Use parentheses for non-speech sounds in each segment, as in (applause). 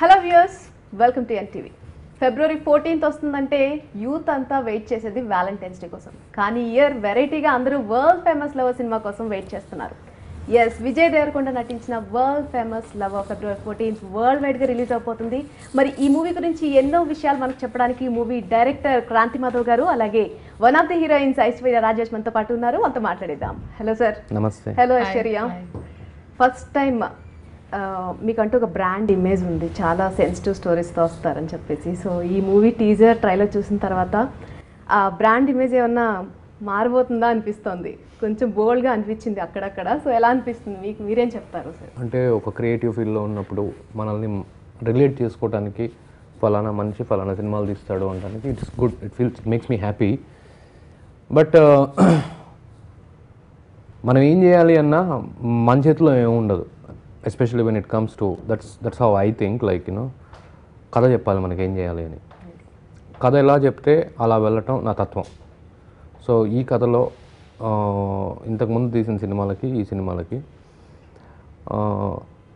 Hello viewers welcome to NTV. February fourteenth వస్తుందంటే youth అంతా wait చేసేది వ్యాలంటైన్స్ డే కోసం. కానీ ఇయర్ వెరైటీగా అందరూ వరల్డ్ ఫేమస్ లవర్ సినిమా కోసం వెయిట్ చేస్తున్నారు. ఎస్ విజయ్ దేవరకొండ నటించిన world famous lover February fourteenth world వైడ్గా రిలీజ్ అవబోతుంది. మరి ఈ మూవీ గురించి ఎన్నో విషయాలు మనకు చెప్పడానికి ఈ మూవీ డైరెక్టర్ క్రాంతి మాధవ్ గారు అలాగే one of the heroines Aishwarya Rajesh మనతో పాటు ఉన్నారు. మనతో మాట్లాడేద్దాం. హలో సార్ నమస్తే. హలో ఐశ్వర్య. ఫస్ట్ టైం మీకంటూ ఒక బ్రాండ్ ఇమేజ్ ఉంది. చాలా సెన్సిటివ్ స్టోరీస్తో వస్తారని చెప్పేసి. సో ఈ మూవీ టీజర్ ట్రైలర్ చూసిన తర్వాత ఆ బ్రాండ్ ఇమేజ్ ఏమన్నా మారిపోతుందా అనిపిస్తోంది? కొంచెం బోల్డ్గా అనిపించింది అక్కడక్కడ. సో ఎలా అనిపిస్తుంది? మీకు మీరేం చెప్తారు సార్ అంటే ఒక క్రియేటివ్ ఫీల్డ్లో ఉన్నప్పుడు మనల్ని రిలేట్ చేసుకోవడానికి ఫలానా మనిషి ఫలానా సినిమాలు తీస్తాడు అనడానికి it's good it feels makes me happy but మనం ఏం చేయాలి అన్నా మన చేతిలో ఏమి ఉండదు. Especially when it comes to that's that's how I think like you know కథ చెప్పాలి మనకి ఏం చేయాలి అని. కథ ఎలా చెప్తే అలా వెళ్ళటం నా తత్వం. సో ఈ కథలో ఇంతకుముందు తీసిన సినిమాలకి ఈ సినిమాలకి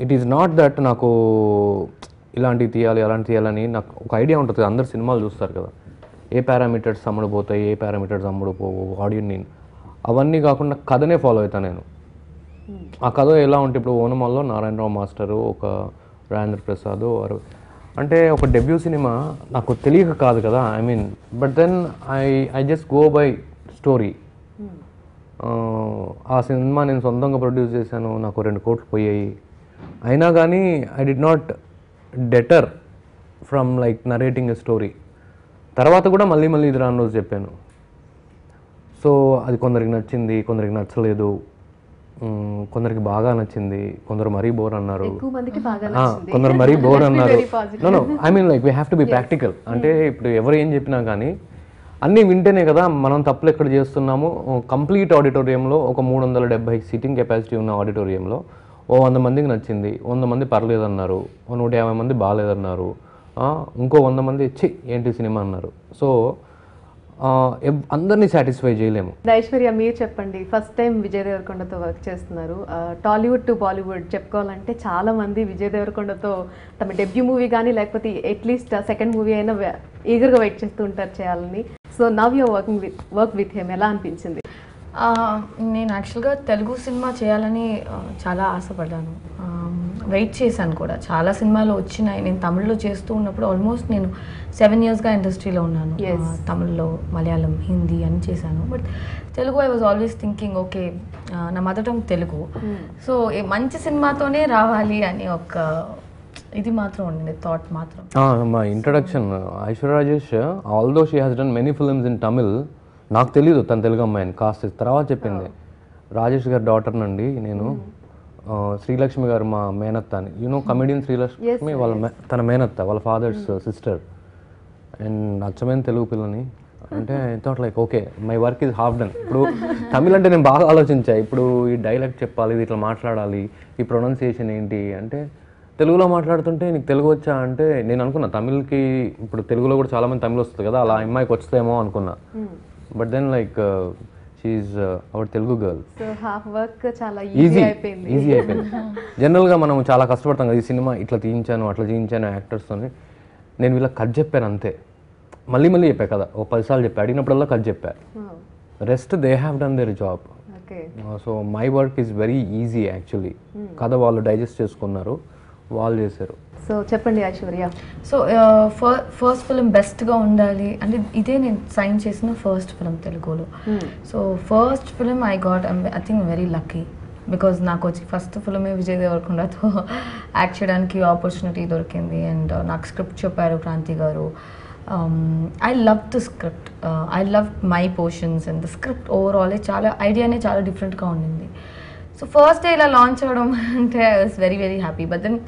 ఇట్ ఈస్ నాట్ దట్ నాకు ఇలాంటివి తీయాలి అలాంటి తీయాలని నాకు ఒక ఐడియా ఉంటుంది అందరు సినిమాలు చూస్తారు కదా. ఏ పారామీటర్స్ అమ్ముడుపోతాయి ఏ పారామీటర్స్ అమ్ముడుపోవు ఆడియన్ నేను అవన్నీ కాకుండా కథనే ఫాలో అవుతాను నేను. ఆ కథ ఎలా ఉంటే ఇప్పుడు ఓనమాల్లో నారాయణరావు మాస్టరు ఒక రాజేంద్ర ప్రసాద్ వారు అంటే ఒక డెబ్యూ సినిమా నాకు తెలియక కాదు కదా I mean but then I I just go by story. ఆ సినిమా నేను సొంతంగా ప్రొడ్యూస్ చేశాను నాకు రెండు కోట్లు పోయాయి. అయినా కానీ I did not deter from like narrating a story. తర్వాత కూడా మళ్ళీ మళ్ళీ ఇది రాను రోజు చెప్పాను. సో అది కొందరికి నచ్చింది కొందరికి నచ్చలేదు. కొందరికి బాగా నచ్చింది కొందరు మరీ బోర్ అన్నారు. కొందరు మరీ బోర్ అన్నారు. No I mean like we have to be practical అంటే ఇప్పుడు ఎవరు ఏం చెప్పినా కానీ అన్నీ వింటేనే కదా మనం తప్పులు ఎక్కడ చేస్తున్నాము. కంప్లీట్ ఆడిటోరియంలో ఒక మూడు వందల డెబ్బై సీటింగ్ కెపాసిటీ ఉన్న ఆడిటోరియంలో ఓ వంద మందికి నచ్చింది వంద మంది పర్లేదన్నారు నూట యాభై మంది బాగాలేదన్నారు ఇంకో వంద మంది చి ఏంటి సినిమా అన్నారు. సో అందరినీ సాటిస్ఫై చేయలేము. ఐశ్వర్య మీరు చెప్పండి. ఫస్ట్ టైం విజయ్ దేవరకొండతో వర్క్ చేస్తున్నారు. టాలీవుడ్ టు బాలీవుడ్ చెప్పుకోవాలంటే చాలా మంది విజయ్ దేవరకొండతో తమ డెబ్యూ మూవీ కానీ లేకపోతే అట్లీస్ట్ సెకండ్ మూవీ అయినా ఈగర్గా వెయిట్ చేస్తూ ఉంటారు చేయాలని. So now you're working with work with him ఎలా అనిపించింది? నేను యాక్చువల్గా తెలుగు సినిమా చేయాలని చాలా ఆశపడ్డాను. వెయిట్ చేశాను కూడా. చాలా సినిమాలు వచ్చినాయి. నేను తమిళ్ళో చేస్తూ ఉన్నప్పుడు ఆల్మోస్ట్ నేను సెవెన్ ఇయర్స్గా ఇండస్ట్రీలో ఉన్నాను. తమిళ్ళో మలయాళం హిందీ అని చేశాను. But Telugu I was always thinking okay నా మదర్ టంగ్ తెలుగు. సో మంచి సినిమాతోనే రావాలి అని ఒక ఇది మాత్రం ఉండింది థాట్ మాత్రం. మా introduction Aishwarya Rajesh although she has done many films in Tamil నాకు తెలియదు తన తెలుగు అమ్మాయిని కాస్త తర్వాత చెప్పింది. రాజేష్ గారి డాటర్ నుండి నేను శ్రీలక్ష్మి గారు మా మేనత్త అని యూనో కమెడియన్ శ్రీలక్ష్మి వాళ్ళ మే- తన మేనత్త వాళ్ళ ఫాదర్స్ సిస్టర్ అండ్ అచ్చమైన తెలుగు పిల్లని. అంటే thought like okay my work is half done ఇప్పుడు తమిళ్ అంటే నేను బాగా ఆలోచించా. ఇప్పుడు ఈ డైలెక్ట్ చెప్పాలి ఇది ఇట్లా మాట్లాడాలి ఈ ప్రొనౌన్సియేషన్ ఏంటి అంటే తెలుగులో మాట్లాడుతుంటే నీకు తెలుగు వచ్చా అంటే నేను అనుకున్నా. తమిళ్కి ఇప్పుడు తెలుగులో కూడా చాలా మంది తమిళ్ వస్తుంది కదా అలా అమ్మాయికి వస్తుందేమో అనుకున్నా. But then like she's our Telugu girl so half work చాలా ఈజీ అయిపోయింది. ఈజీ అయిపోయింది. (laughs) జనరల్గా మనం చాలా కష్టపడతాం కదా ఈ సినిమా ఇట్లా తీయించాను అట్లా తీయించాను యాక్టర్స్తోని నేను వీళ్ళకి కట్ చెప్పాను అంతే. మళ్ళీ మళ్ళీ చెప్పా కదా ఓ పదిసార్లు చెప్పా అడిగినప్పుడల్లా కట్ చెప్పా. Rest they have done their job okay so my work is very easy actually కథ వాళ్ళు డైజెస్ట్ చేసుకున్నారు వాళ్ళు చేశారు. సో చెప్పండి ఐశ్వర్య. సో ఫస్ట్ ఫిలిం బెస్ట్గా ఉండాలి అంటే ఇదే నేను సైన్ చేసిన ఫస్ట్ ఫిలిం తెలుగులో. So first film I got I think very lucky because నాకు వచ్చి ఫస్ట్ ఫిలిమే విజయ్ దేవరకొండతో యాక్ట్ (laughs) చేయడానికి ఆపర్చునిటీ దొరికింది అండ్ నాకు స్క్రిప్ట్ చెప్పారు క్రాంతి గారు. I love the script I love my portions and the script overall చాలా ఐడియానే చాలా డిఫరెంట్గా ఉండింది. సో ఫస్ట్ డే ఇలా లాంచ్ అవ్వడం అంటే I was very very happy but then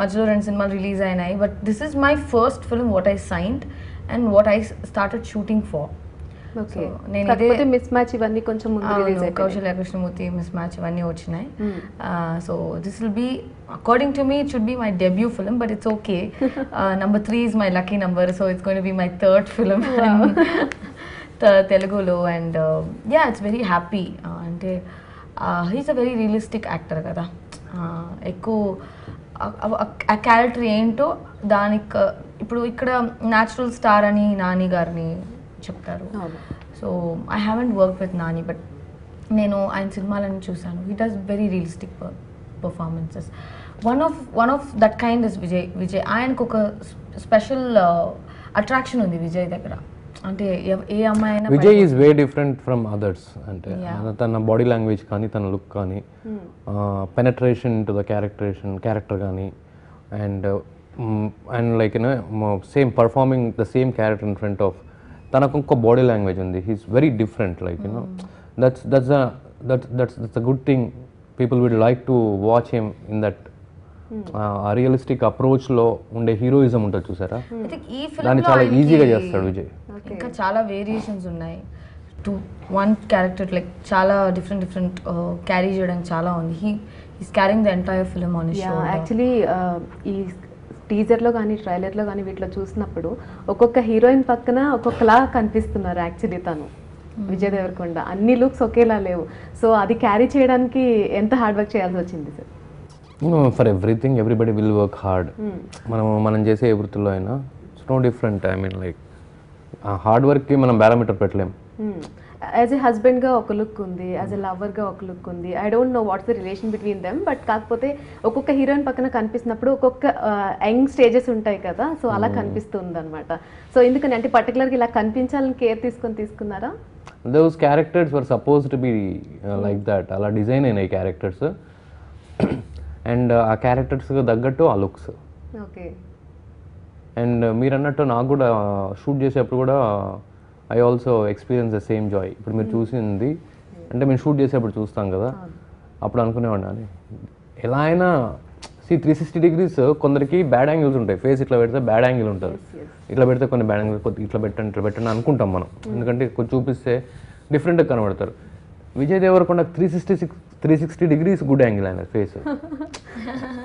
మధ్యలో రెండు సినిమాలు రిలీజ్ అయినాయి. But this is my first film what I signed and what I started shooting far నేను మిస్ మ్యాచ్ ఇవన్నీ కొంచెం కౌశల్య కృష్ణమూర్తి మిస్ మ్యాచ్ ఇవన్నీ వచ్చినాయి. So this will be according to me it should be my debut film but it's okay number three is my lucky number so it's going be my third film తెలుగులో and yeah it's very happy అంటే he's a very realistic actor కదా. ఎక్కువ ఆ character ఏంటో దానికి ఇప్పుడు ఇక్కడ natural star అని నాని గారిని చెప్తారు. So I haven't work with Nani but నేను ఆయన సినిమాలను చూశాను. He does very realistic performances one of one of that kind is Vijay Vijay ఆయనకు ఒక స్పెషల్ అట్రాక్షన్ ఉంది విజయ్ దగ్గర. అంటే ఏ అమ్మాయి అయినా Vijay is way different from others అంటే తన బాడీ లాంగ్వేజ్ కానీ తన లుక్ కానీ penetration to the characterisation character కానీ and and like you know same performing the same character in front of తనకు ఇంకో బాడీ లాంగ్వేజ్ ఉంది. He's very different like you know that's that's that's that's that's a good thing people would like to watch him in that ఆ realistic అప్రోచ్లో ఉండే heroism ఉంటుంది చూసారా? ఈ దాన్ని చాలా ఈజీగా చేస్తాడు విజయ్. ఇంకా చాలా వేరియేషన్స్ ఉన్నాయి. టూ వన్ క్యారెక్టర్ లైక్ చాలా డిఫరెంట్ డిఫరెంట్ క్యారీ చేయడానికి చాలా ఉంది. He is carrying the entire film on actually ఈ టీజర్లో కానీ ట్రైలర్లో కానీ వీటిలో చూసినప్పుడు ఒక్కొక్క హీరోయిన్ పక్కన ఒక్కొక్కలా కనిపిస్తున్నారు యాక్చువల్లీ తను విజయ్ దేవరకొండ. అన్ని లుక్స్ ఒకేలా లేవు. సో అది క్యారీ చేయడానికి ఎంత హార్డ్ వర్క్ చేయాల్సి వచ్చింది sir for everything everybody will work hard మనం మనం చేసే ఏ వృత్తిలో అయినా it's no different I mean like hard వర్క్కి మనం పారామీటర్ పెట్టలేం. యాజ్ ఎ హస్బెండ్గా ఒక లుక్ ఉంది యాజ్ ఎ లవర్గా ఒక లుక్ ఉంది. I don't know what's the relation between them but కాకపోతే ఒక్కొక్క హీరోయిన్ పక్కన కనిపిస్తున్నప్పుడు ఒక్కొక్క యంగ్ స్టేజెస్ ఉంటాయి కదా సో అలా కనిపిస్తుంది అనమాట సో ఎందుకని అంటే పర్టికులర్గా ఇలా కనిపించాలని కేర్ తీసుకొని తీసుకున్నారా? Those characters were suppose to be like that అలా డిజైన్ అయినాయి క్యారెక్టర్స్ అండ్ ఆ క్యారెక్టర్స్కి తగ్గట్టు ఆ లుక్స్. ఓకే. అండ్ మీరు అన్నట్టు నాకు కూడా షూట్ చేసేప్పుడు కూడా I also experience the same joy ఇప్పుడు మీరు చూసింది అంటే మేము షూట్ చేసేప్పుడు చూస్తాం కదా అప్పుడు అనుకునేవాడిని అని. ఎలా అయినా సి త్రీ సిక్స్టీ డిగ్రీస్ కొందరికి బ్యాడ్ యాంగిల్స్ ఉంటాయి. ఫేస్ ఇట్లా పెడితే బ్యాడ్ యాంగిల్ ఉంటుంది. ఇట్లా పెడితే కొన్ని బ్యాడ్ యాంగిల్ కొద్ది ఇట్లా పెట్టండి ఇట్లా పెట్టండి అనుకుంటాం మనం. ఎందుకంటే కొంచెం చూపిస్తే డిఫరెంట్గా కనబడతారు. Vijay Devarakonda three sixty six three sixty degrees good angle ఆయన face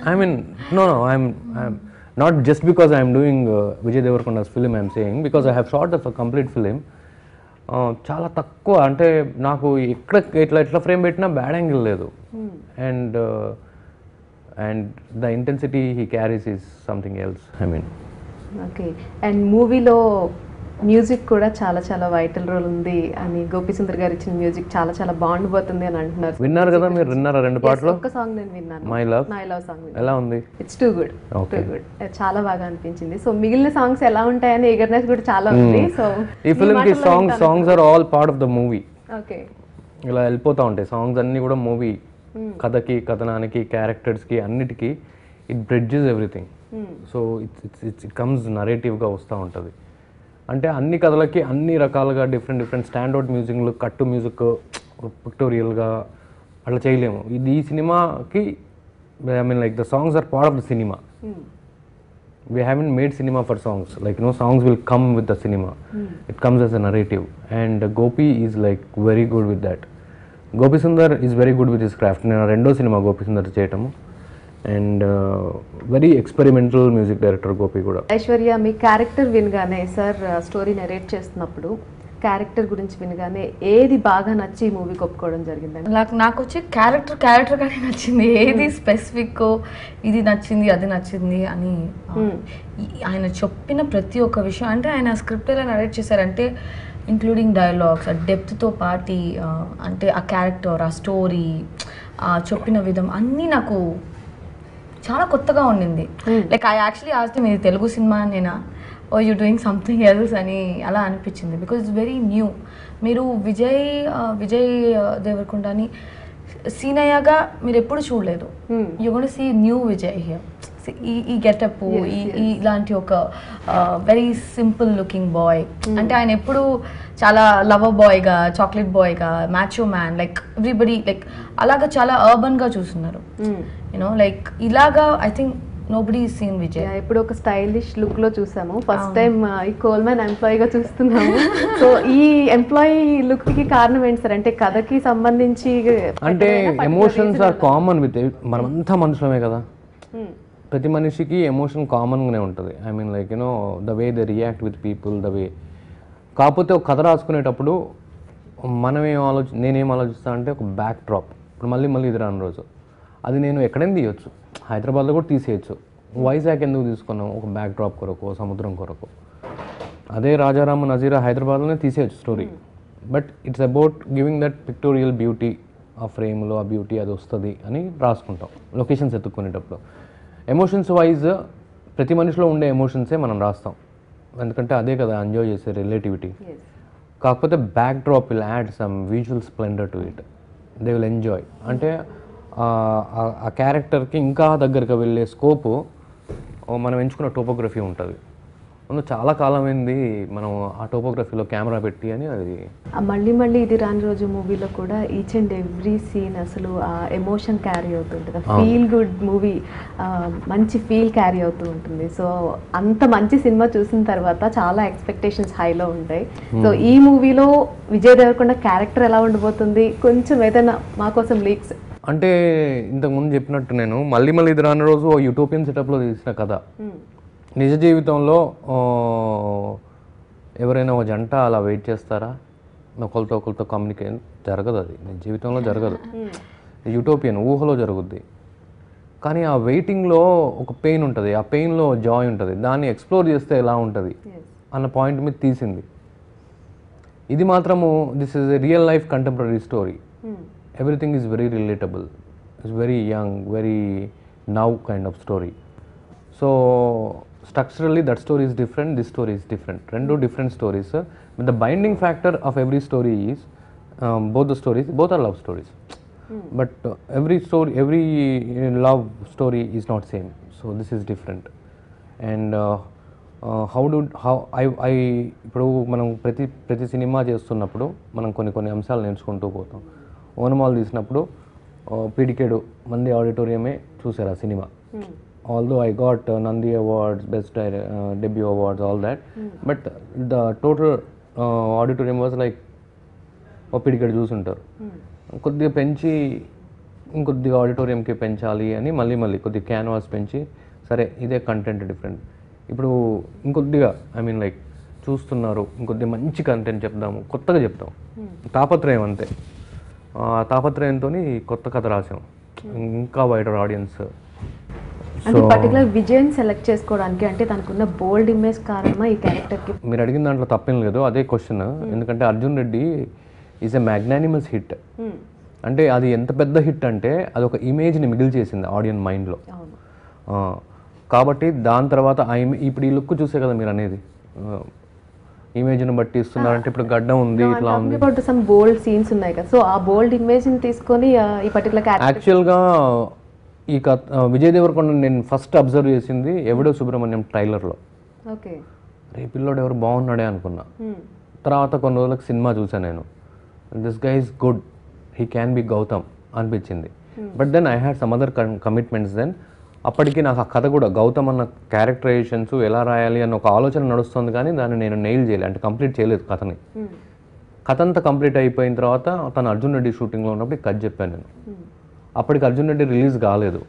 I mean no no I'm I'm not just because I'm doing Vijay Devarakonda's film I'm saying because I have shot the complete film చాలా తక్కువ అంటే నాకు ఎక్కడ ఇట్లా ఎట్లా frame పెట్టినా bad angle లేదు. And and the intensity he carries is something else I mean okay and మూవీలో మ్యూజిక్ కూడా చాలా చాలా వైటల్ రోల్ ఉంది. అని గోపి సుందర్ గారు ఇచ్చిన మ్యూజిక్ చాలా చాలా బాగుండిపోతుంది అని అంటున్నారు. విన్నారు కదా మీరు విన్నారా రెండు పాటలు? ఒక్క సాంగ్ నేను విన్నాను. My love my love song ఎలా ఉంది? It's too good too Okay. Good చాలా బాగా అనిపించింది. సో మిగిలిన సాంగ్స్ ఎలా ఉంటాయని ఎగర్నెస్ కూడా చాలా ఉంది. సో ఈ ఫిలిం కి songs songs are all part of the movie okay ఇలా వెళ్ళిపోతూ ఉంటాయి. సాంగ్స్ అన్నీ కూడా మూవీ కథకి కథనానికి క్యారెక్టర్స్కి అన్నిటికీ it bridges everything so it's it's it's it comes నరేటివ్గా వస్తూ ఉంటుంది. అంటే అన్ని కథలకి అన్ని రకాలుగా డిఫరెంట్ డిఫరెంట్ స్టాండర్డ్ మ్యూజిక్లు కట్టు మ్యూజిక్ పిక్టోరియల్గా అట్లా చేయలేము. ఇది ఈ సినిమాకి I mean like the songs are part of the cinema we haven't made cinema for songs. Like you know songs will come with the cinema. It comes as a narrative. And uh, gopi is like very good with that. Gopi Sundar is very good with his craft నేను రెండో సినిమా గోపి సుందర్ చేయటము. And very experimental music director Gopi కూడా. ఐశ్వర్య మీ character వినగానే sir story narrate చేస్తున్నప్పుడు character గురించి వినగానే ఏది బాగా నచ్చి ఈ మూవీకి ఒప్పుకోవడం జరిగిందండి? నాకు నాకు వచ్చి క్యారెక్టర్ క్యారెక్టర్ కానీ నచ్చింది. ఏది స్పెసిఫిక్ ఇది నచ్చింది అది నచ్చింది అని ఈ- ఆయన చెప్పిన ప్రతి ఒక్క విషయం అంటే ఆయన స్క్రిప్ట్ ఎలా నరేట్ చేశారంటే ఇంక్లూడింగ్ డైలాగ్స్ ఆ డెప్త్తో పాటి అంటే ఆ క్యారెక్టర్ ఆ స్టోరీ ఆ చెప్పిన విధం అన్నీ నాకు చాలా కొత్తగా ఉండింది. లైక్ ఐ యాక్చువల్లీ ఆస్తి ఇది తెలుగు సినిమా నేనా? Oh you doing something else అని అలా అనిపించింది. బికాజ్ ఇట్స్ వెరీ న్యూ మీరు విజయ్ విజయ్ దేవరకొండని సీనయ్యగా మీరు ఎప్పుడు చూడలేదు. You gonna see new Vijay here ఈ ఈ గెటప్ ఈ ఈ ఇలాంటి ఒక వెరీ సింపుల్ లుకింగ్ బాయ్ అంటే ఆయన ఎప్పుడు చాలా లవర్ బాయ్గా chocolate బాయ్గా macho man like everybody like అలాగా చాలా అర్బన్గా చూస్తున్నారు. యూనో లైక్ ఇలాగా I think nobody seen Vijay ఇప్పుడు ఒక స్టైలిష్ లుక్లో చూసాము. ఫస్ట్ టైం ఈ కోల్మెన్ ఎంప్లాయీగా చూస్తున్నాము. సో ఈ ఎంప్లాయీ లుక్కి కారణం ఏంటి సార్ అంటే కథకి సంబంధించి అంటే ఎమోషన్స్ ఆర్? కామన్ విత్ మనమంతా మనుషులమే కదా. Hmm. ప్రతి మనిషికి ఎమోషన్ కామన్గానే ఉంటుంది. I mean like you know the way the react with people the way కాకపోతే ఒక కథ రాసుకునేటప్పుడు మనం ఏం ఆలోచి నేనేం ఆలోచిస్తా అంటే ఒక బ్యాక్ డ్రాప్ ఇప్పుడు మళ్ళీ మళ్ళీ ఇది రాను రోజు. అది నేను ఎక్కడైనా తీయొచ్చు. హైదరాబాద్లో కూడా తీసేయచ్చు. వైజాగ్ ఎందుకు తీసుకున్నాం ఒక బ్యాక్ డ్రాప్ కొరకు సముద్రం కొరకు. అదే రాజారామ నజీరా హైదరాబాద్లోనే తీసేయచ్చు story but it's about giving that pictorial beauty ఆ ఫ్రేమ్లో ఆ బ్యూటీ అది వస్తుంది అని రాసుకుంటాం. లొకేషన్స్ ఎత్తుక్కునేటప్పుడు. ఎమోషన్స్ వైజ్ ప్రతి మనిషిలో ఉండే ఎమోషన్సే మనం రాస్తాం. ఎందుకంటే అదే కదా ఎంజాయ్ చేసే రిలేటివిటీ కాకపోతే backdrop will add some visual splendour to it they will enjoy అంటే ఆ- క్యారెక్టర్కి ఇంకా దగ్గరగా వెళ్ళే స్కోపు మనం ఎంచుకున్న టోపోగ్రఫీ ఉంటుంది. అందులో చాలా కాలమైంది మనం ఆ టోపోగ్రఫీలో కెమెరా పెట్టి అని అది. మళ్ళీ మళ్ళీ ఇది రాని రోజు మూవీలో కూడా ఈచ్ అండ్ ఎవ్రీ సీన్ అసలు ఆ ఎమోషన్ క్యారీ అవుతుంటుంది ఫీల్ గుడ్ మూవీ మంచి ఫీల్ క్యారీ అవుతూ ఉంటుంది. సో అంత మంచి సినిమా చూసిన తర్వాత చాలా ఎక్స్పెక్టేషన్స్ హైలో ఉంటాయి. సో ఈ మూవీలో విజయ్ దేవరకొండ క్యారెక్టర్ ఎలా ఉండబోతుంది కొంచెం ఏదైనా మా కోసం లీక్స్ అంటే ఇంతకుముందు చెప్పినట్టు నేను మళ్ళీ మళ్ళీ ఇది రాని రోజు ఓ యూటోపియన్ సెటప్లో తీసిన కథ. నిజ జీవితంలో ఎవరైనా ఒక జంట అలా వెయిట్ చేస్తారా? ఒకరితో ఒకరితో కమ్యూనికేట్ జరగదు అది. నిజ జీవితంలో జరగదు. (laughs) యూటోపియన్ ఊహలో జరుగుద్ది. కానీ ఆ వెయిటింగ్లో ఒక పెయిన్ ఉంటుంది. ఆ పెయిన్లో జాయ్ ఉంటుంది. దాన్ని ఎక్స్ప్లోర్ చేస్తే ఎలా ఉంటుంది? అన్న పాయింట్ మీద తీసింది. ఇది మాత్రము this is a real life contemporary story everything is very relatable it's very young very now kind of story so structurally that story is different this story is different రెండు different stories the binding factor of every story is both the stories both are love stories but every story every love story is not same so this is different and how do how I I ఇప్పుడు మనం ప్రతి ప్రతి cinema చేస్తున్నప్పుడు మనం కొన్ని కొన్ని అంశాలు నేర్చుకుంటూ పోతాం. ఓనమాల్ తీసినప్పుడు పీడికేడు మంది ఆడిటోరియమే చూసారు ఆ cinema. Although I got Nandi awards best debut awards all that but the total auditorium was like ఓ పిడికెడు చూసుంటారు కొద్దిగా పెంచి ఇంకొద్దిగా ఆడిటోరియంకి పెంచాలి అని మళ్ళీ మళ్ళీ కొద్దిగా క్యాన్వాస్ పెంచి సరే ఇదే కంటెంట్ డిఫరెంట్ ఇప్పుడు ఇంకొద్దిగా ఐ మీన్ లైక్ చూస్తున్నారు ఇంకొద్దిగా మంచి కంటెంట్ చెప్దాము కొత్తగా చెప్తాం. తాపత్రయం అంతే. తాపత్రయంతో కొత్త కథ రాసాం ఇంకా వైడర్ ఆడియన్స్ అంటే పర్టికులర్ విజయ్ సెలెక్ట్ చేసుకోవడానికి అంటే తనకున్న బోల్డ్ ఇమేజ్ కారణమా ఈ క్యారెక్టర్కి మీరు అడిగిన దాంట్లో తప్పేం లేదు. అదే క్వశ్చన్ ఎందుకంటే Arjun Reddy is a magnanimous hit అంటే అది ఎంత పెద్ద హిట్ అంటే అది ఒక ఇమేజ్ని మిగిలి చేసింది ఆడియన్ మైండ్లో కాబట్టి దాని తర్వాత ఇప్పుడు ఈ లుక్ చూసే కదా మీరు అనేది. ఇమేజ్ని బట్టి ఇస్తున్నారంటే ఇప్పుడు గడ్డం ఉంది ఇట్లా ఉంది. అబౌట్ సమ్ బోల్డ్ సీన్స్ ఉన్నాయి కదా. సో ఆ బోల్డ్ ఇమేజ్ని తీసుకొని ఈ పర్టికులర్ క్యారెక్టర్ యాక్చువల్గా ఈ కథ విజయ్ దేవరకొండ నేను ఫస్ట్ అబ్జర్వ్ చేసింది ఎవడో సుబ్రహ్మణ్యం ట్రైలర్లో. ఓకే. రే పిల్లోడు ఎవరు బాగున్నాడే అనుకున్నా. తర్వాత కొన్ని రోజులకు సినిమా చూసాను నేను. This guy is good he can be Gautam అనిపించింది. But then I had some other commitments then అప్పటికి నాకు ఆ కథ కూడా గౌతమ్ అన్న క్యారెక్టరైజేషన్స్ ఎలా రాయాలి అన్న ఒక ఆలోచన నడుస్తుంది కానీ దాన్ని నేను నెయిల్ చేయలేదు అంటే కంప్లీట్ చేయలేదు కథని. కథ అంతా కంప్లీట్ అయిపోయిన తర్వాత తను అర్జున్ రెడ్డి షూటింగ్లో ఉన్నప్పుడు కథ చెప్పాను నేను. అప్పటికి అర్జున్ రెడ్డి రిలీజ్ కాలేదు.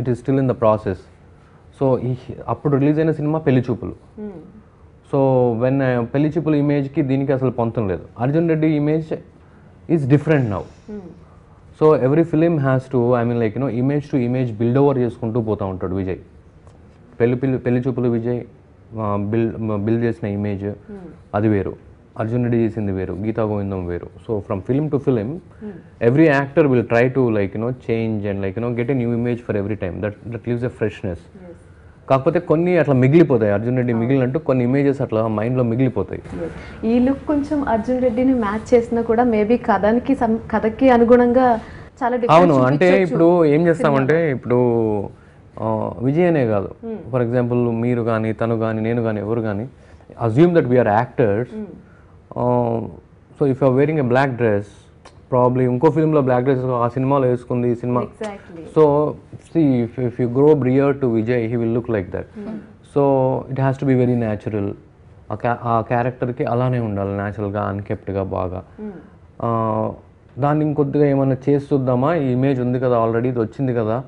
It is still in the process so ఈ అప్పుడు రిలీజ్ అయిన సినిమా పెళ్ళి చూపులు. సో వెన్ పెళ్ళి చూపుల ఇమేజ్కి దీనికి అసలు పొంతం లేదు. Arjun Reddy image is different now so every film has to I mean like you know image to image build over చేసుకుంటూ పోతూ ఉంటాడు విజయ్. పెళ్ళి పిల్లి పెళ్ళి చూపులు విజయ్ బిల్డ్ బిల్డ్ చేసిన ఇమేజ్ అది వేరు. అర్జున్ రెడ్డి చేసింది వేరు గీతా గోవిందం వేరు. So from film to film every actor will try to like you know change and like you know get a new image for every time. That that leaves a freshness. కాకపోతే కొన్ని అట్లా మిగిలిపోతాయి. అర్జున్ రెడ్డి మిగిలినట్టు కొన్ని images అట్లా మైండ్లో మిగిలిపోతాయి. ఈ look కొంచెం అర్జున్ రెడ్డిని match చేసినా కూడా మేబీ కథనికి కథకి అనుగుణంగా చాలా అవును. అంటే ఇప్పుడు ఏం చేస్తామంటే ఇప్పుడు ఆ, విజయ్ అనే కాదు ఫర్ ఎగ్జాంపుల్ మీరు కానీ తను కానీ నేను కానీ ఎవరు కానీ assume that we're actors so if are wearing a black dress probably ఇంకో ఫిల్మ్లో బ్లాక్ డ్రెస్ ఆ సినిమాలో వేసుకుంది ఈ cinema. So see if you grow briar to Vijay he will look like that so it has to be very natural ఆ క్యా ఆ క్యారెక్టర్కి అలానే ఉండాలి న్యాచురల్గా అన్కెప్ట్గా బాగా. ఆ, దాన్ని ఇంకొద్దిగా ఏమైనా చేసి చూద్దామా? ఈ ఇమేజ్ ఉంది కదా ఆల్రెడీ ఇది వచ్చింది కదా.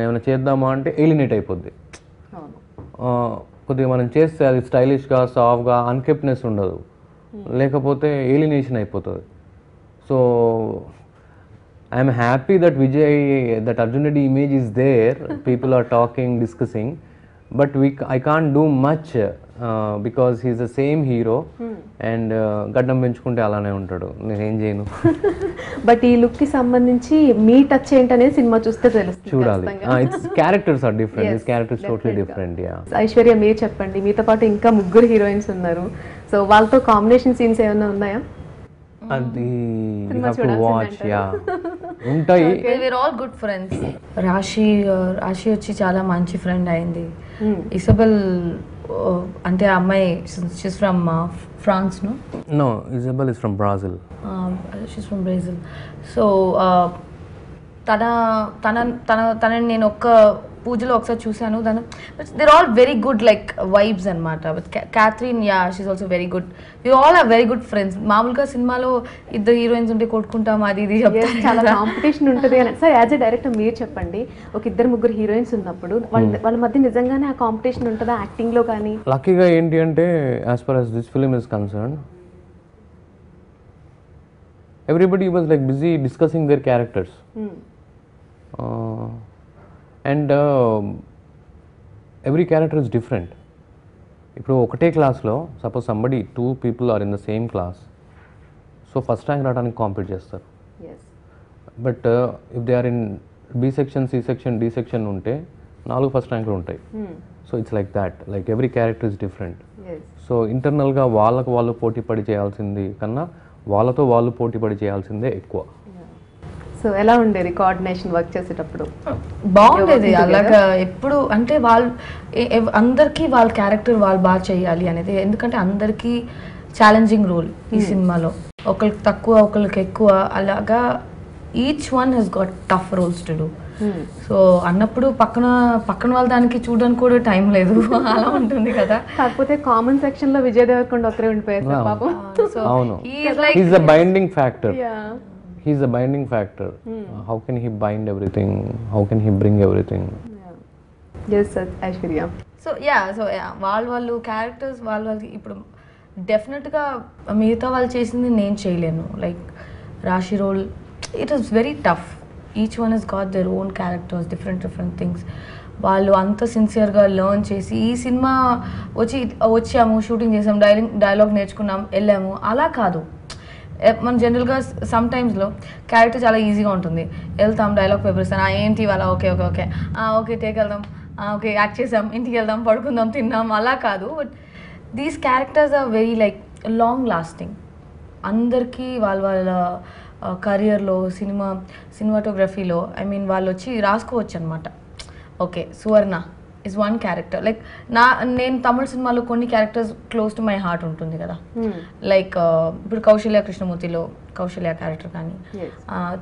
ఏమైనా చేద్దామా అంటే ఎలినేట్ అయిపోద్ది. కొద్దిగా మనం చేస్తే అది స్టైలిష్గా సాఫ్గా అన్కెప్ట్నెస్ ఉండదు. లేకపోతే ఏలినేషన్ అయిపోతుంది. So I'm happy that Vijay that Arjun Reddy image is there people are talking discussing but we I can't do much because he's the same hero and గడ్డం పెంచుకుంటే అలానే ఉంటాడు. నేనేం చేయను. (laughs) బట్ ఈ లుక్కి సంబంధించి మీ టచ్ ఏంటనేది సినిమా చూస్తే తెలుస్తుంది చూడాలి. It's characters are different this characters totally. Different yeah Aishwarya మీరు చెప్పండి. మీతో పాటు ఇంకా ముగ్గురు హీరోయిన్స్ ఉన్నారు. సో వాళ్ళతో కాంబినేషన్ సీన్స్ ఏమైనా ఉన్నాయా? అది వాచ్ చూడాల్సిందే యా (laughs) ఉంటాయి. ఆల్ గుడ్ ఫ్రెండ్స్ రాశి రాశి వచ్చి చాలా మంచి ఫ్రెండ్ అయింది. ఇసబెల్ uh, అంటే ఆ అమ్మాయి she's from ఫ్రాన్స్ను no Isabel is from Brazil she's from Brazil so తన తన తన తనని నేను ఒక్క పూజలో ఒకసారి చూశాను. తను they're all very good like vibes అనమాట Catherine yeah she's also very good we all are very good friends మామూలుగా సినిమాలో ఇద్దరు హీరోయిన్స్ ఉంటే కొట్టుకుంటాం అది ఇది చాలా. కాంపిటీషన్ ఉంటుంది అని. సార్ యాజ్ ఎ డైరెక్టర్ మీరు చెప్పండి ఒక ఇద్దరు ముగ్గురు హీరోయిన్స్ ఉన్నప్పుడు వాళ్ళ వాళ్ళ మధ్య నిజంగానే ఆ కాంపిటీషన్ ఉంటుందా? యాక్టింగ్లో కానీ? లక్కీగా ఏంటి అంటే as far as this film is concern everybody was like busy discussing their characters and every character is different ఇప్పుడు ఒకటే క్లాస్లో suppose somebody two people are in the same class so first rank రావడానికి compete చేస్తారు. But if they are in B section C section D section ఉంటే నాలుగు first ర్యాంకులు ఉంటాయి. So it's like that like every character is different so ఇంటర్నల్గా వాళ్ళకు వాళ్ళు పోటీ పడి చేయాల్సింది కన్నా వాళ్ళతో వాళ్ళు పోటీ పడి చేయాల్సిందే ఎక్కువ. సో ఎలా ఉండేది? కోఆర్డినేషన్ వర్క్ చేసేటప్పుడు? బాగుండేది You're working అలాగా ఎప్పుడు అంటే వాళ్ళు అందరికీ వాళ్ళ క్యారెక్టర్ వాళ్ళు బాగా చేయాలి అనేది. ఎందుకంటే అందరికీ ఛాలెంజింగ్ రోల్ ఈ సినిమాలో. ఒకరికి తక్కువ ఒకరికి ఎక్కువ. అలాగా each one he's got tough roles to do so అన్నప్పుడు పక్కన పక్కన వాళ్ళ దానికి చూడడానికి కూడా టైం లేదు. (laughs) అలా ఉంటుంది కదా. కాకపోతే కామన్ సెక్షన్లో విజయ్ దేవరకొండ ఒకరే ఉండిపోయారు. పాపం. So like he's the binding factor Yeah. He's the binding factor how can he bind everything how can he bring everything Yes, sir, Aishwarya so yeah so yeah వాళ్ళు వాళ్ళు క్యారెక్టర్స్ వాళ్ళ వాళ్ళకి ఇప్పుడు డెఫినెట్గా మిగతా వాళ్ళు చేసింది నేను చేయలేను. Like Raashi role it is very tough each one is got their own characters different different things వాళ్ళు అంత సిన్సియర్గా లెర్న్ చేసి ఈ సినిమా వచ్చి వచ్చాము షూటింగ్ చేసాము డైలాగ్ డైలాగ్ నేర్చుకున్నాం వెళ్ళాము. అలా కాదు. మనం జనరల్గా సమ్ టైమ్స్లో క్యారెక్టర్ చాలా ఈజీగా ఉంటుంది. వెళ్తాం డైలాగ్ పేపర్స్తాను ఏంటి వాళ్ళ okay okay okay. Okay take వెళ్దాం. ఓకే యాక్ట్ చేసాం. ఇంటికి వెళ్దాం పడుకుందాం తిన్నాం. అలా కాదు. But these characters are very like long lasting అందరికీ వాళ్ళ వాళ్ళ కెరియర్లో సినిమా సినిమాటోగ్రఫీలో ఐ మీన్ వాళ్ళు వచ్చి రాసుకోవచ్చు అనమాట okay Suvarna. Is one character like నా నేను తమిళ సినిమాలో కొన్ని characters close to my heart ఉంటుంది కదా. లైక్ ఇప్పుడు కౌశల్య కృష్ణమూర్తిలో కౌశల్య క్యారెక్టర్ కానీ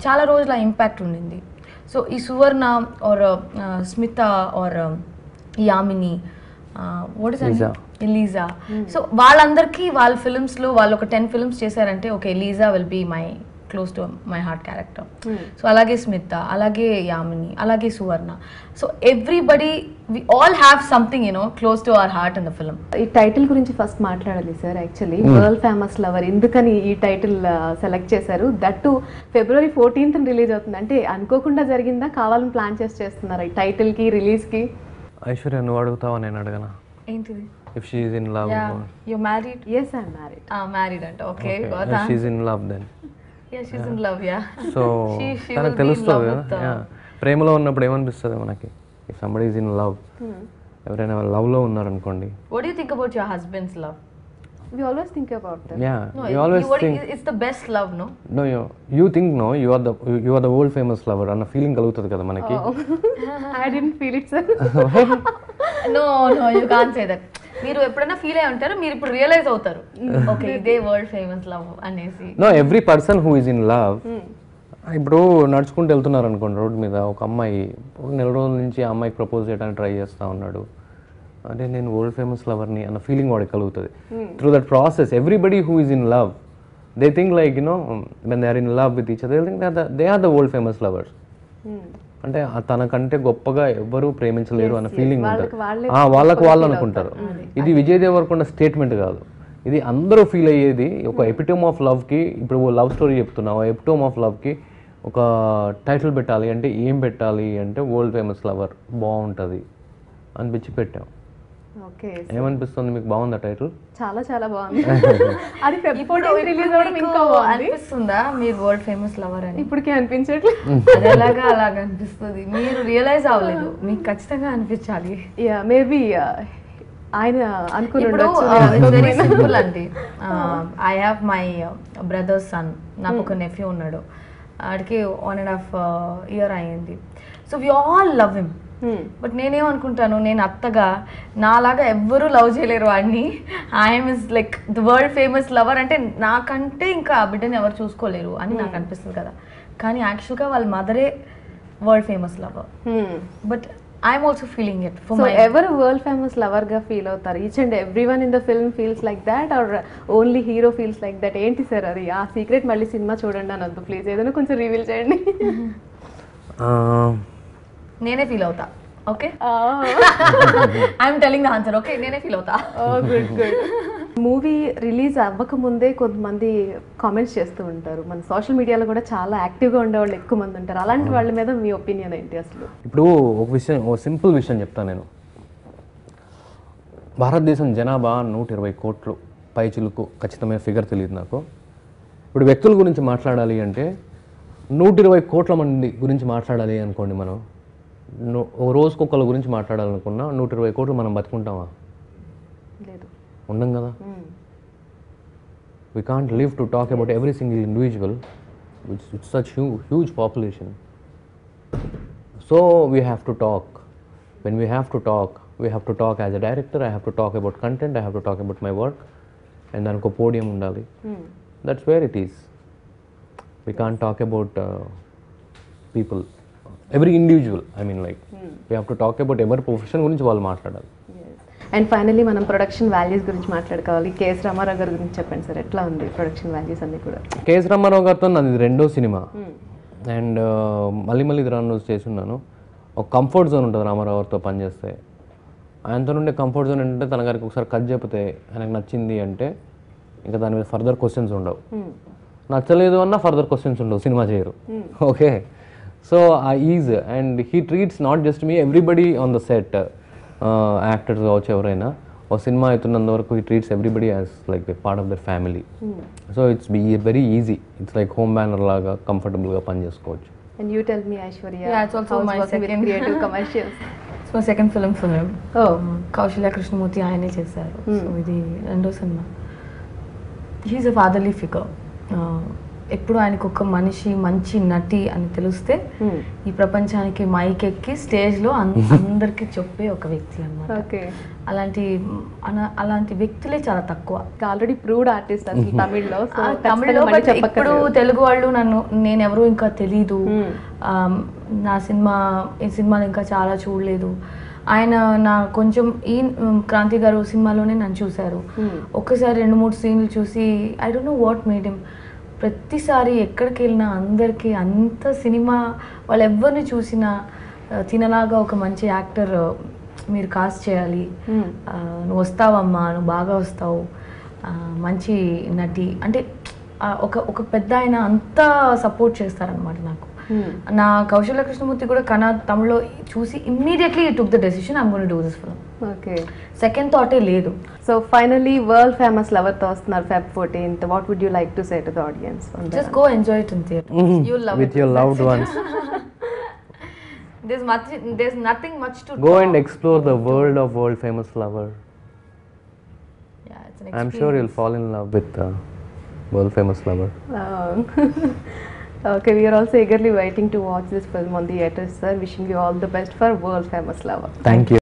చాలా రోజుల ఇంపాక్ట్ ఉండింది. సో ఈ Suvarna or Smita or Yamini what is. Liza so వాళ్ళందరికీ వాళ్ళ ఫిల్మ్స్లో వాళ్ళు ఒక టెన్ ఫిల్మ్స్ చేశారంటే okay Liza will be my close to my heart character so అలాగే స్మిత అలాగే యామిని అలాగే Suvarna. So everybody we all have something you know close to our heart in the film ఈ టైటిల్ గురించి ఫస్ట్ మాట్లాడాలి sir actually world famous lover ఎందుకని ఈ title select చేశారు? That February fourteenth release అవుతుంది. అంటే అనుకోకుండా జరిగిందా? కావాలని ప్లాన్ చేసి చేస్తున్నారా ఈ టైటిల్కి రిలీజ్కి ఐశ్వర్య నువ్వు అడుగుతావా? నేను అడగనా? ఏంటిది? If she in love yeah you married yes I married married అంట okay she in love then yeah she's in love yeah so (laughs) She- she తనకు will be in తెలుస్తుంది. ప్రేమలో ఉన్నప్పుడు ఏమనిపిస్తుంది మనకి? If somebody is in love ఎవరైనా లవ్లో ఉన్నారనుకోండి. What do you think about your husband's love? We always think about that yeah No, you always you- what- think it's the best love, no? No you you think no you are the you are the old famous lover అన్న feeling కలుగుతుంది కదా మనకి? I didn't feel it sir No, no, you can't say that. మీరు ఎప్పుడైనా feel అయి ఉంటారు మీరు ఇప్పుడు రియలైజ్ అవుతారు. (laughs) ఓకే ఇదే వరల్డ్ ఫేమస్ లవ్ అనేసి. No every person who is in love ఇప్పుడు నడుచుకుంటూ వెళ్తున్నారు అనుకోండి రోడ్ మీద ఒక అమ్మాయి ఒక నెల రోజుల నుంచి ఆ అమ్మాయికి ప్రపోజ్ చేయడానికి ట్రై చేస్తూ ఉన్నాడు. అంటే నేను వరల్డ్ ఫేమస్ లవర్ని అన్న ఫీలింగ్ వాడికి కలుగుతుంది. Through that process everybody who is in love they think like you know when they are in love with each other think they are the world famous lovers అంటే తనకంటే గొప్పగా ఎవ్వరూ ప్రేమించలేరు అన్న feeling ఉంటుంది. వాళ్ళకి వాళ్ళే ఆ, వాళ్ళకు వాళ్ళు అనుకుంటారు. ఇది విజయ్ దేవరకొండ స్టేట్మెంట్ కాదు. ఇది అందరూ ఫీల్ అయ్యేది ఒక ఎపిటోమ్ ఆఫ్ లవ్కి ఇప్పుడు లవ్ స్టోరీ చెప్తున్నావు. ఎపిటోమ్ ఆఫ్ లవ్కి ఒక టైటిల్ పెట్టాలి అంటే ఏం పెట్టాలి అంటే వరల్డ్ ఫేమస్ లవర్ బాగుంటుంది అనిపించి పెట్టాం ఏమనిపిస్తుంది? మీకు బాగుందా టైటిల్? చాలా చాలా బాగుంది. అది (laughs) ఇప్పుడు రిలీజ్ ఇంకా అనిపిస్తుందా? మీరు వరల్డ్ ఫేమస్ లవర్ అని. ఇప్పటికే అనిపించట్లేదు అది ఎలాగా అలాగ అనిపిస్తుంది? మీరు రియలైజ్ అవ్వలేదు. (laughs) మీకు ఖచ్చితంగా అనిపించాలి. యా మేబీ ఆయన అనుకుని ఇప్పుడు ఉండొచ్చు. వెరీ సింపుల్ అండి. I have my brother's son నాకు ఒక నెఫ్యూ ఉన్నాడు. ఆడికి వన్ అండ్ హాఫ్ ఇయర్ అయ్యింది. So we all love him Hmm. But నేనేమనుకుంటాను నేను అత్తగా నాలాగా ఎవ్వరూ లవ్ చేయలేరు వాడిని. I'm is like the world famous lover అంటే నాకంటే ఇంకా ఆ బిడ్డని ఎవరు చూసుకోలేరు అని నాకు అనిపిస్తుంది కదా. కానీ యాక్చువల్గా వాళ్ళ మదరే world famous lover Hmm. But I'm also feeling it for so my ఎవరు వరల్డ్ ఫేమస్ లవర్గా ఫీల్ అవుతారు? Each and every one in the film feels like that or only hero feels like that ఏంటి sir అది? ఆ secret మళ్ళీ cinema చూడండి అని వద్దు ప్లీజ్ ఏదైనా కొంచెం రివీల్ చేయండి. (laughs) నేనే ఫీల్ అవుతా. Okay I'm telling the answer okay నేనే ఫీల్ అవుతా. గుడ్ గుడ్ మూవీ రిలీజ్ అవ్వక ముందే కొంతమంది కామెంట్స్ చేస్తూ ఉంటారు. మన సోషల్ మీడియాలో కూడా చాలా యాక్టివ్గా ఉండేవాళ్ళు ఎక్కువ మంది ఉంటారు. అలాంటి వాళ్ళ మీద మీ ఒపీనియన్ ఏంటి అసలు? ఇప్పుడు ఒక విషయం ఒక సింపుల్ విషయం చెప్తాను నేను. భారతదేశం జనాభా నూట ఇరవై కోట్లు పైచిలుకు ఖచ్చితమైన ఫిగర్ తెలియదు నాకు. ఇప్పుడు వ్యక్తుల గురించి మాట్లాడాలి అంటే నూట ఇరవై కోట్ల మంది గురించి మాట్లాడాలి అనుకోండి మనం. ఓ రోజుకి కుక్కల గురించి మాట్లాడాలనుకున్నా నూట ఇరవై కోట్లు మనం బతుకుంటామా? ఉండం కదా. We can't live to talk about every single individual which such huge huge population so we have to talk when we have to talk we have to talk as a director I have to talk about content I have to talk about my work and దానికి ఒక podium ఉండాలి. That's where it is we can't talk about people every individual i mean like we have to talk about every profession గురించి వాళ్ళు మాట్లాడాలి. And finally మనం production values గురించి మాట్లాడుకోవాలి. KS Ramarao గారి గురించి చెప్పండి సార్. ఎట్లా ఉంది ప్రొడక్షన్ వాల్యూస్ అన్ని కూడా? కేఎస్ రామారావు గారితో నాది రెండో సినిమా. అండ్ మళ్ళీ మళ్ళీ ఇది రన్ చేస్తున్నాను. ఒక కంఫర్ట్ జోన్ ఉంటుంది రామారావు గారితో పనిచేస్తే. ఆయనతో ఉండే కంఫర్ట్ జోన్ ఏంటంటే తన గారికి ఒకసారి కట్ చెప్తే ఆయనకు నచ్చింది అంటే ఇంకా దాని మీద ఫర్దర్ క్వశ్చన్స్ ఉండవు. నచ్చలేదు అన్న ఫర్దర్ క్వశ్చన్స్ ఉండవు. సినిమా చేయరు. Okay so uh is and he treats not just me everybody on the set actors కావచ్చు ఎవరైనా. ఒక సినిమా అవుతున్నంత వరకు he treats everybody as like part of their family so it's be very easy it's like home banner లాగా కంఫర్టబుల్గా పని చేసుకోవచ్చు and you tell me Aishwarya Yeah, it's also (laughs) my second. Creative commercials it's my second film film ఓ కౌశల్య కృష్ణమూర్తి ఆయనే చేశారు. So ఇది రెండో సినిమా. He's a fatherly figure ఎప్పుడు ఆయనకు ఒక మనిషి మంచి నటి అని తెలిస్తే ఈ ప్రపంచానికి మైక్ ఎక్కి స్టేజ్లో (laughs) అందరికీ చెప్పే ఒక వ్యక్తి అన్నమాట. ఓకే. అలాంటి అలాంటి వ్యక్తులే చాలా తక్కువ. ఆల్రెడీ ప్రూవ్డ్ ఆర్టిస్ట్ అసలు తమిళ్ళో తమిళ్ళో ఇప్పుడు తెలుగు వాళ్ళు నన్ను నేను ఎవరు ఇంకా తెలీదు. ఆమ్, నా సినిమా ఈ సినిమాలు ఇంకా చాలా చూడలేదు. ఆయన నా కొంచెం ఈ క్రాంతి గారు సినిమాలోనే నన్ను చూశారు. ఒక్కసారి రెండు మూడు సీన్లు చూసి I don't know what made him ప్రతిసారి ఎక్కడికి వెళ్ళినా అందరికీ అంత సినిమా వాళ్ళు ఎవరిని చూసినా తినలాగా ఒక మంచి యాక్టర్ మీరు కాస్ట్ చేయాలి. నువ్వు వస్తావమ్మా నువ్వు బాగా వస్తావు. మంచి నటి. అంటే ఒక ఒక పెద్ద ఆయన అంతా సపోర్ట్ చేస్తారనమాట నాకు. నా కౌశల్య కృష్ణమూర్తి కూడా కన్నా తమిళ్ళో చూసి immediately took the decision I'm gonna do this film okay second థాటే లేదు. సో ఫైనల్లీ వరల్డ్ ఫేమస్ లవర్తో వస్తున్నారు Feb fourteenth what would you like to say to the audience just go enjoy it in theatre you love with your loved ones this much there's nothing much to go and explore the world of world famous lover I'm sure you'll fall in love with world famous lover Okay, we are also eagerly waiting to watch this film on the theatres, sir. Wishing you all the best for world famous lover. Thank you.